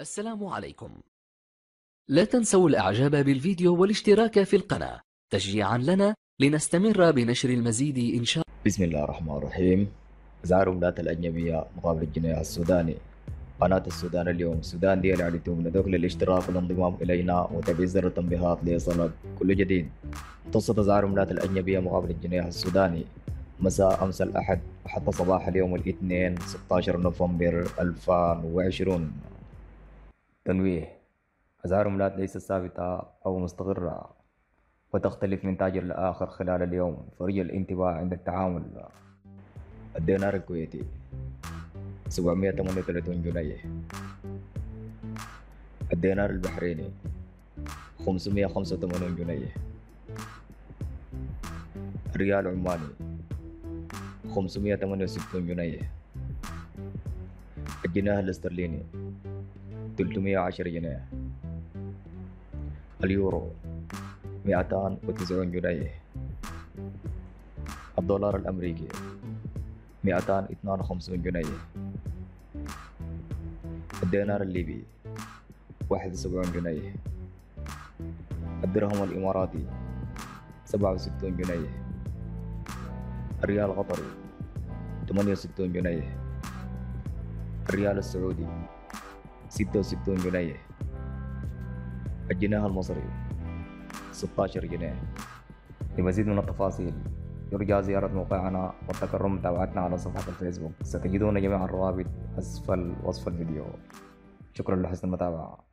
السلام عليكم. لا تنسوا الإعجاب بالفيديو والاشتراك في القناة. تشجيعا لنا لنستمر بنشر المزيد إن شاء بسم الله الرحمن الرحيم. أسعار العملات الأجنبية مقابل الجنيه السوداني. قناة السودان اليوم. السودان دي عليكم ندوك للاشتراك والانضمام إلينا وتفعيل زر التنبيهات ليصلك كل جديد. توسط أسعار العملات الأجنبية مقابل الجنيه السوداني. مساء أمس الأحد. وحتى صباح اليوم الاثنين 16 نوفمبر 2020 تنويه أسعار العملات ليست ثابتة أو مستقرة وتختلف من تاجر لآخر خلال اليوم. فرجى الانتباه عند التعامل. الدينار الكويتي 738 جنيه الدينار البحريني 585 جنيه الريال العماني 568 جنيه الجنيه الاسترليني 310 جنيه. اليورو 290 جنيه. الدولار الأمريكي 252 جنيه. الدينار الليبي 71 جنيه. الدرهم الإماراتي 67 جنيه. الريال القطري 68 جنيه. الريال السعودي 66 جنيه. الجنيه المصري. 16 جنيه. لمزيد من التفاصيل يرجى زيارة موقعنا والتكرم متابعتنا على صفحة الفيسبوك. ستجدون جميع الروابط أسفل وصف الفيديو. شكرا لحسن المتابعة.